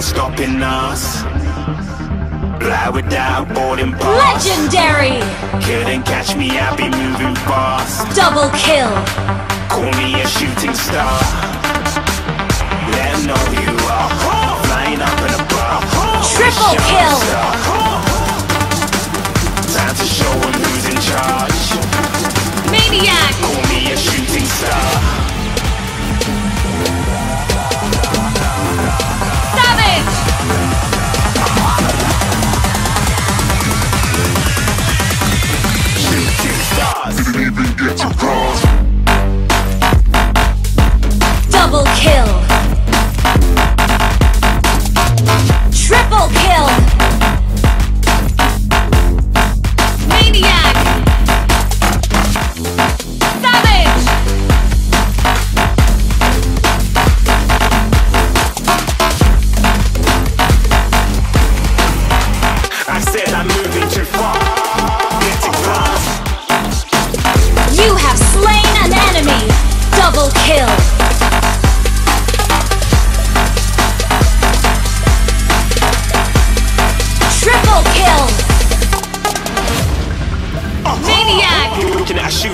no stopping us. Fly without boarding pass. Legendary! Couldn't catch me, I be moving fast. Double kill! Call me a shooting star. Let know you are. Flying up in a bar. Triple kill.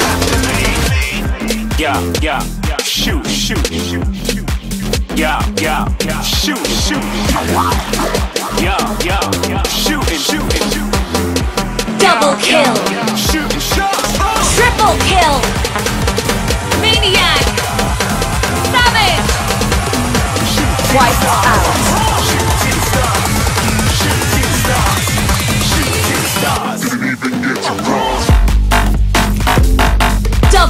Have to leave. Yeah, yeah. Shoot, shoot, shoot, shoot. Yeah, yeah, yeah. Shoot, shoot. Yeah, yeah, yeah. Shooting, shooting, shooting. Double kill! Shooting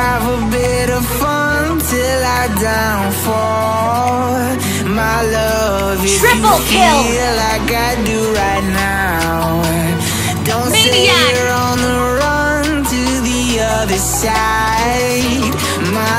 Have a bit of fun till I downfall. My love, if Triple you kill. feel like I do right now. Don't say you're on the run to the other side. My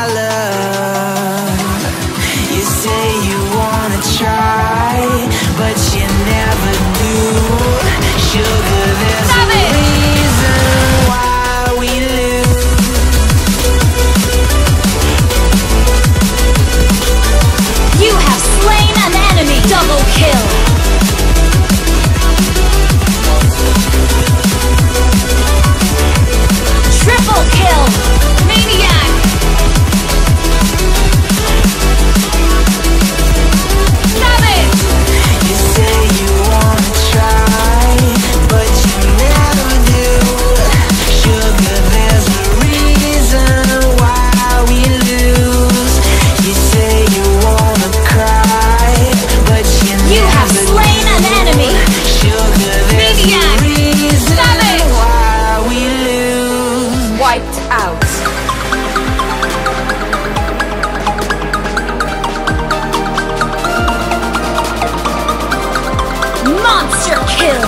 Monster kill.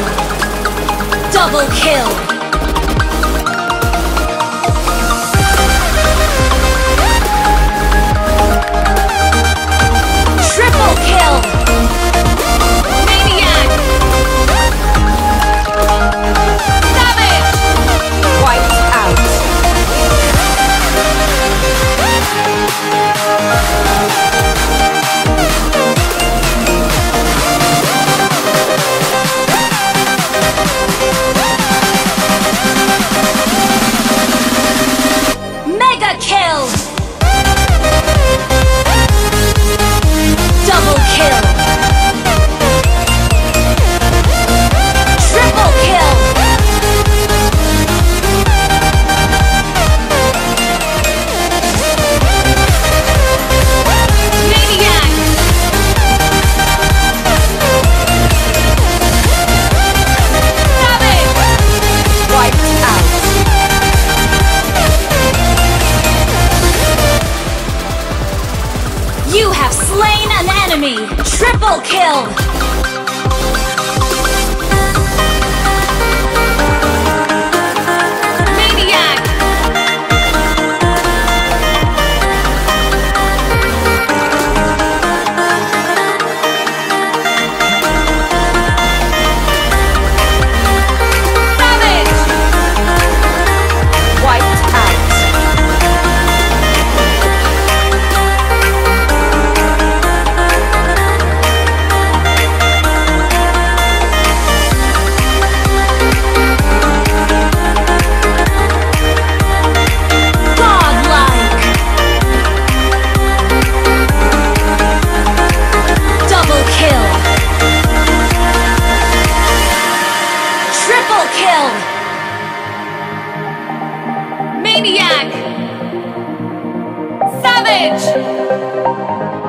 Double kill. Kill! knowledge.